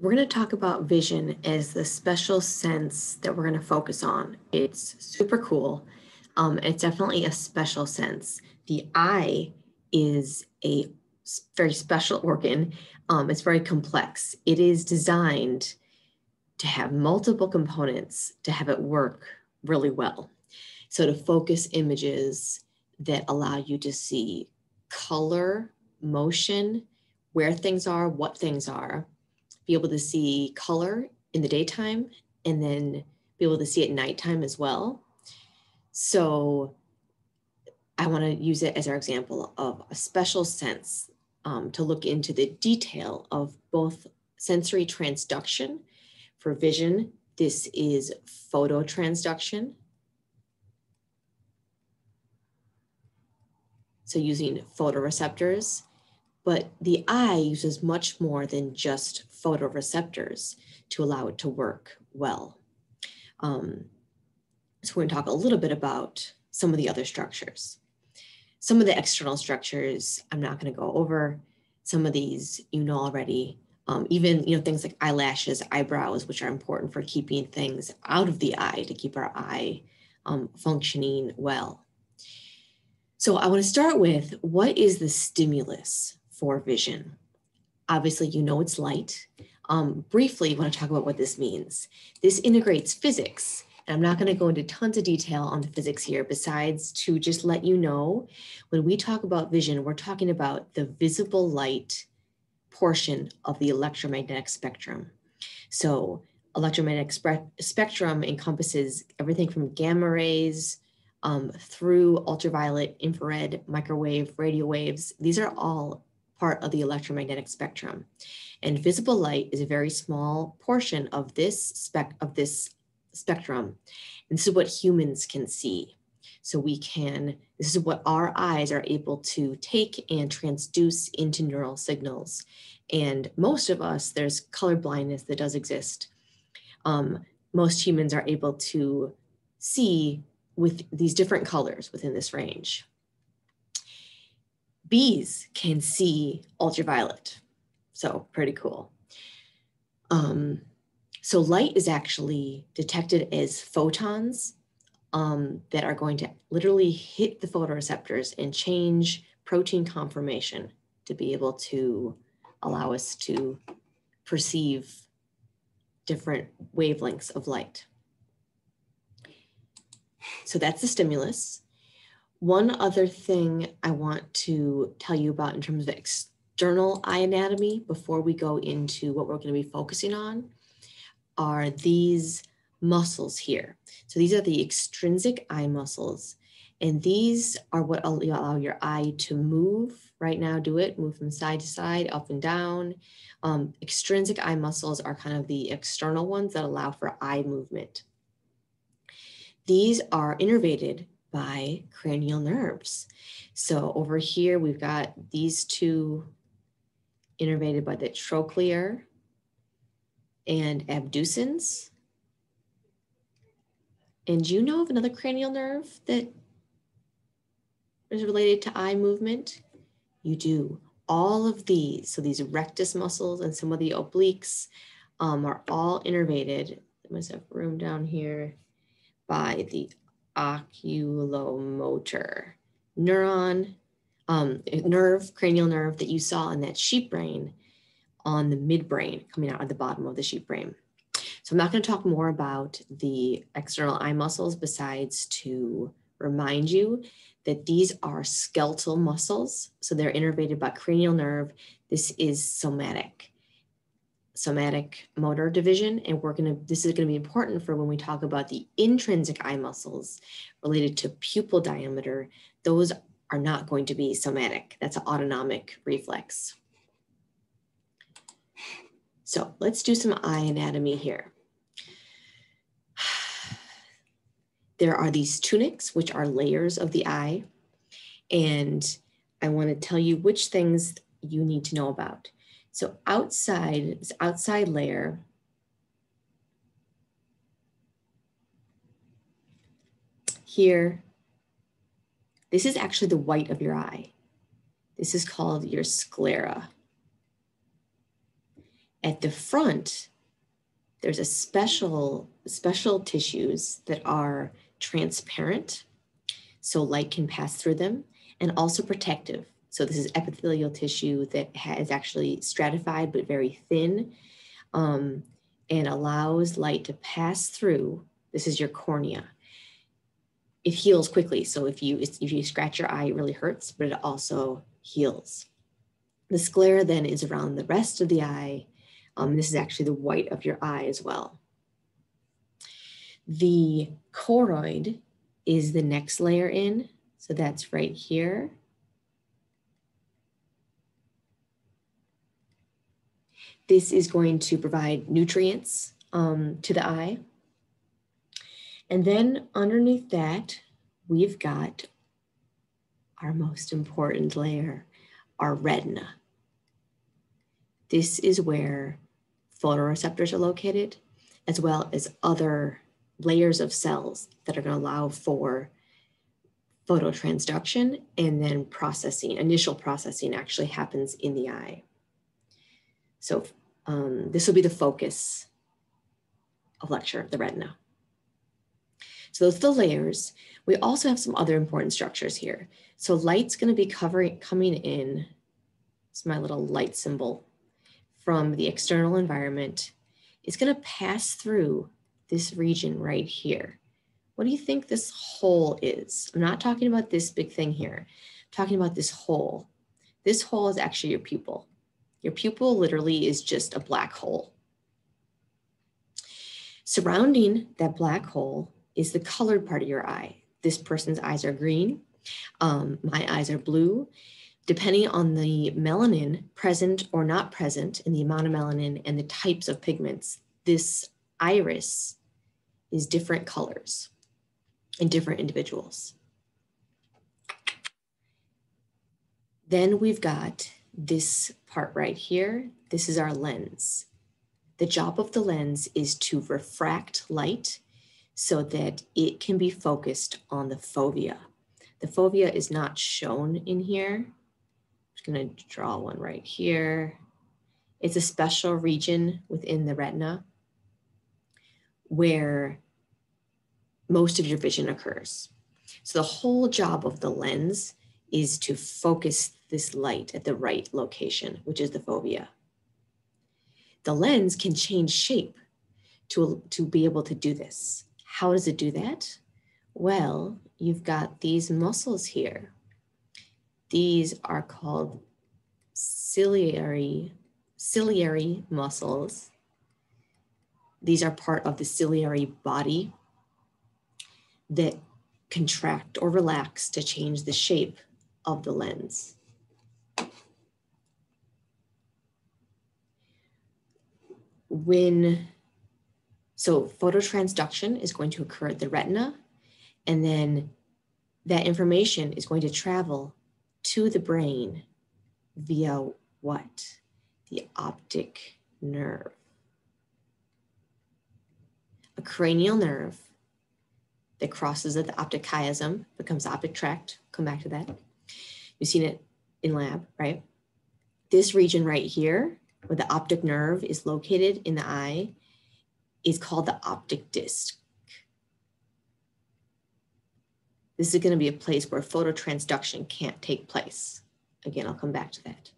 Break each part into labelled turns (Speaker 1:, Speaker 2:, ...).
Speaker 1: We're going to talk about vision as the special sense that we're going to focus on. It's super cool. Um, it's definitely a special sense. The eye is a very special organ. Um, it's very complex. It is designed to have multiple components to have it work really well. So to focus images that allow you to see color, motion, where things are, what things are, be able to see color in the daytime, and then be able to see at nighttime as well. So I want to use it as our example of a special sense um, to look into the detail of both sensory transduction for vision. This is phototransduction. So using photoreceptors, but the eye uses much more than just photoreceptors to allow it to work well. Um, so we're gonna talk a little bit about some of the other structures. Some of the external structures I'm not going to go over. Some of these you know already. Um, even you know things like eyelashes, eyebrows, which are important for keeping things out of the eye to keep our eye um, functioning well. So I want to start with what is the stimulus for vision? Obviously, you know it's light. Um, briefly, I want to talk about what this means. This integrates physics and I'm not going to go into tons of detail on the physics here, besides to just let you know when we talk about vision, we're talking about the visible light portion of the electromagnetic spectrum. So, electromagnetic spectrum encompasses everything from gamma rays um, through ultraviolet, infrared, microwave, radio waves. These are all part of the electromagnetic spectrum. And visible light is a very small portion of this spec of this spectrum. And this is what humans can see. So we can, this is what our eyes are able to take and transduce into neural signals. And most of us, there's color blindness that does exist. Um, most humans are able to see with these different colors within this range. Bees can see ultraviolet. So pretty cool. Um, so light is actually detected as photons um, that are going to literally hit the photoreceptors and change protein conformation to be able to allow us to perceive different wavelengths of light. So that's the stimulus. One other thing I want to tell you about in terms of external eye anatomy before we go into what we're going to be focusing on are these muscles here. So these are the extrinsic eye muscles. And these are what allow your eye to move. Right now, do it, move from side to side, up and down. Um, extrinsic eye muscles are kind of the external ones that allow for eye movement. These are innervated by cranial nerves. So over here, we've got these two innervated by the trochlear and abducens. And do you know of another cranial nerve that is related to eye movement? You do. All of these, so these rectus muscles and some of the obliques um, are all innervated. I must have room down here by the oculomotor neuron, um, nerve, cranial nerve that you saw in that sheep brain on the midbrain coming out of the bottom of the sheep brain. So I'm not going to talk more about the external eye muscles besides to remind you that these are skeletal muscles. So they're innervated by cranial nerve. This is somatic, somatic motor division. And we're going to, this is going to be important for when we talk about the intrinsic eye muscles related to pupil diameter. Those are not going to be somatic. That's an autonomic reflex. So let's do some eye anatomy here. There are these tunics, which are layers of the eye. And I want to tell you which things you need to know about. So outside, this outside layer, here, this is actually the white of your eye. This is called your sclera. At the front, there's a special, special tissues that are transparent, so light can pass through them, and also protective. So this is epithelial tissue that is actually stratified but very thin um, and allows light to pass through. This is your cornea. It heals quickly. So if you if you scratch your eye, it really hurts, but it also heals. The sclera then is around the rest of the eye. Um, this is actually the white of your eye as well. The choroid is the next layer in. So that's right here. This is going to provide nutrients um, to the eye. And then underneath that, we've got our most important layer, our retina. This is where photoreceptors are located, as well as other layers of cells that are going to allow for phototransduction and then processing. Initial processing actually happens in the eye. So um, this will be the focus of lecture, the retina. So those are the layers. We also have some other important structures here. So light's gonna be covering, coming in, it's my little light symbol, from the external environment. It's gonna pass through this region right here. What do you think this hole is? I'm not talking about this big thing here. I'm talking about this hole. This hole is actually your pupil. Your pupil literally is just a black hole. Surrounding that black hole is the colored part of your eye. This person's eyes are green. Um, my eyes are blue. Depending on the melanin present or not present and the amount of melanin and the types of pigments, this iris is different colors in different individuals. Then we've got this part right here. This is our lens. The job of the lens is to refract light so that it can be focused on the fovea. The fovea is not shown in here. I'm just gonna draw one right here. It's a special region within the retina where most of your vision occurs. So the whole job of the lens is to focus this light at the right location, which is the fovea. The lens can change shape to, to be able to do this. How does it do that? Well, you've got these muscles here. These are called ciliary, ciliary muscles. These are part of the ciliary body that contract or relax to change the shape of the lens. When, so phototransduction is going to occur at the retina, and then that information is going to travel to the brain via what? The optic nerve. A cranial nerve that crosses at the optic chiasm, becomes optic tract. Come back to that. You've seen it in lab, right? This region right here, where the optic nerve is located in the eye, is called the optic disc. This is going to be a place where phototransduction can't take place. Again, I'll come back to that.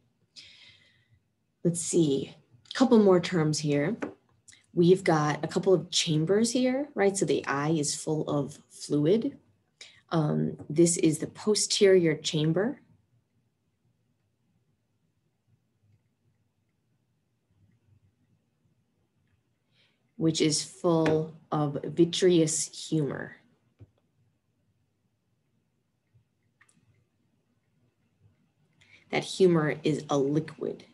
Speaker 1: Let's see, a couple more terms here. We've got a couple of chambers here, right? So the eye is full of fluid. Um, this is the posterior chamber. Which is full of vitreous humor. That humor is a liquid.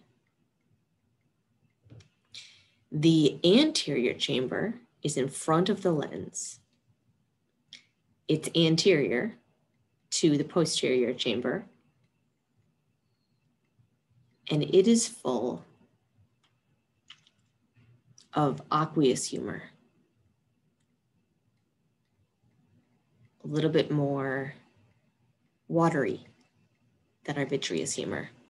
Speaker 1: The anterior chamber is in front of the lens. It's anterior to the posterior chamber. And it is full of aqueous humor. A little bit more watery than our vitreous humor.